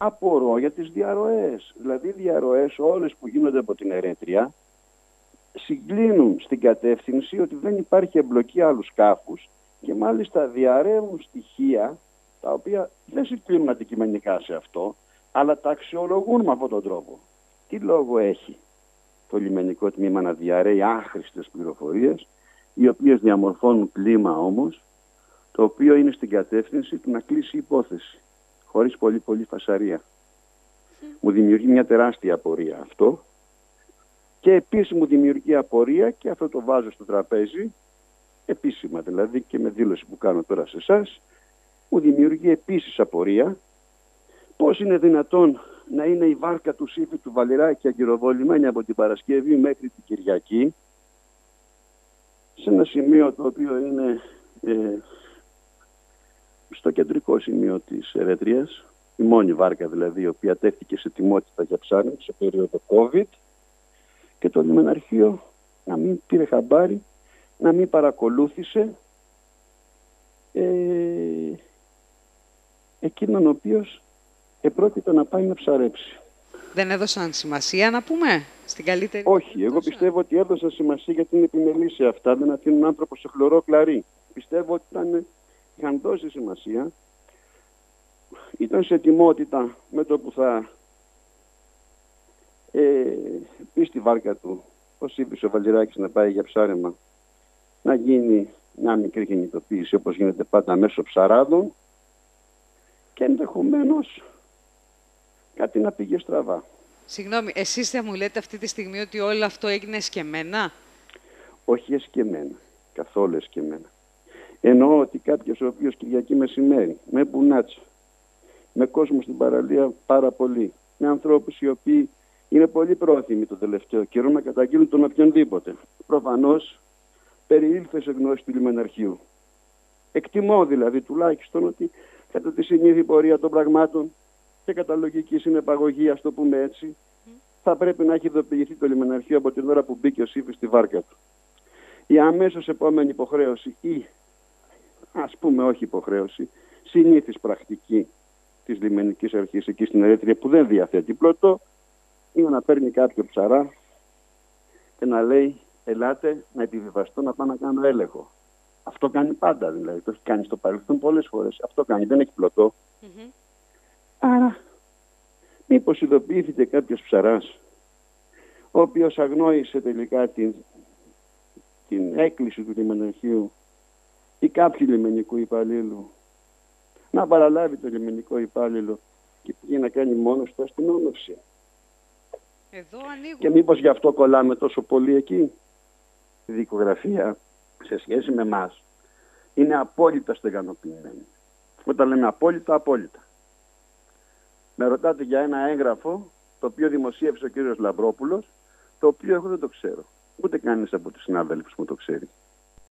Απορώ για τις διαρροές. Δηλαδή οι διαρροές όλες που γίνονται από την ερέτρια συγκλίνουν στην κατεύθυνση ότι δεν υπάρχει εμπλοκή άλλου σκάφους και μάλιστα διαρρέουν στοιχεία τα οποία δεν συγκλίνουν αντικειμενικά σε αυτό, αλλά τα αξιολογούν με αυτόν τον τρόπο. Τι λόγο έχει το λιμενικό τμήμα να διαρρέει άχρηστες πληροφορίες, οι οποίες διαμορφώνουν κλίμα όμως, το οποίο είναι στην κατεύθυνση του να κλείσει η υπόθεση, χωρίς πολύ πολύ φασαρία. Μου δημιουργεί μια τεράστια απορία αυτό. Και επίσης μου δημιουργεί απορία και αυτό το βάζω στο τραπέζι, επίσημα δηλαδή και με δήλωση που κάνω τώρα σε εσάς, μου δημιουργεί επίσης απορία. Πώς είναι δυνατόν να είναι η βάρκα του Σύφη του Βαλιράκη αγκυροβολημένη από την Παρασκευή μέχρι την Κυριακή; Σε ένα σημείο το οποίο είναι ε, στο κεντρικό σημείο της Ερέτριας, η μόνη βάρκα δηλαδή η οποία τέθηκε σε τιμότητα για ψάρι σε περίοδο COVID και το λιμεναρχείο να μην πήρε χαμπάρι, να μην παρακολούθησε ε, εκείνον ο οποίος επρόκειτο να πάει να ψαρέψει. Δεν έδωσαν σημασία να πούμε στην καλύτερη... Όχι, εγώ πιστεύω ότι έδωσαν σημασία γιατί είναι επιμελής σε αυτά, δεν αφήνουν άνθρωπο σε χλωρό κλαρί. Πιστεύω ότι ήταν, είχαν δώσει σημασία, ήταν σε ετοιμότητα με το που θα ε, πει στη βάρκα του, πώς είπε ο Βαλιράκης να πάει για ψάρεμα, να γίνει μια μικρή κινητοποίηση όπως γίνεται πάντα μέσω ψαράδων και ενδεχομένως κάτι να πήγε στραβά. Συγγνώμη, εσείς θα μου λέτε αυτή τη στιγμή ότι όλο αυτό έγινε εσκεμμένα; Όχι εσκεμμένα, καθόλου εσκεμμένα. Εννοώ ότι κάποιος ο οποίος Κυριακή μεσημέρι, με μπουνάτσα, με κόσμο στην παραλία πάρα πολύ, με ανθρώπους οι οποίοι είναι πολύ πρόθυμοι το τελευταίο καιρό να καταγγείλουν τον οποιονδήποτε. Προφανώς περιήλθε σε γνώση του λιμεναρχείου. Εκτιμώ δηλαδή τουλάχιστον ότι κατά τη συνήθη πορεία των πραγμάτων και κατά λογική συνεπαγωγή, ας το πούμε έτσι, θα πρέπει να έχει ειδοποιηθεί το λιμεναρχείο από την ώρα που μπήκε ο Σύφη στη βάρκα του. Η αμέσως επόμενη υποχρέωση ή ας πούμε όχι υποχρέωση, συνήθις πρακτική της λιμενικής αρχής εκεί στην Ερέτρια που δεν διαθέτει πλωτό, είναι να παίρνει κάποιο ψαρά και να λέει ελάτε να επιβιβαστώ να πάω να κάνω έλεγχο. Αυτό κάνει πάντα δηλαδή. Το έχει κάνει στο παρελθόν πολλές φορές. Αυτό κάνει. Δεν έχει πλωτό. Άρα μήπως ειδοποιήθηκε κάποιος ψαράς ο οποίος αγνόησε τελικά την, την έκκληση του λιμεναρχείου ή κάποιου λιμενικού υπαλλήλου να παραλάβει το λιμενικό υπάλληλο και πήγε να κάνει μόνος του αστυνόμευση. Εδώ ανοίγουν. Και μήπως γι' αυτό κολλάμε τόσο πολύ εκεί; Η δικογραφία σε σχέση με εμάς είναι απόλυτα στεγανοποιημένη. Όταν λέμε απόλυτα, απόλυτα. Με ρωτάτε για ένα έγγραφο το οποίο δημοσίευσε ο κύριος Λαμπρόπουλος, το οποίο εγώ δεν το ξέρω. Ούτε κανείς από τους συνάδελφους μου το ξέρει.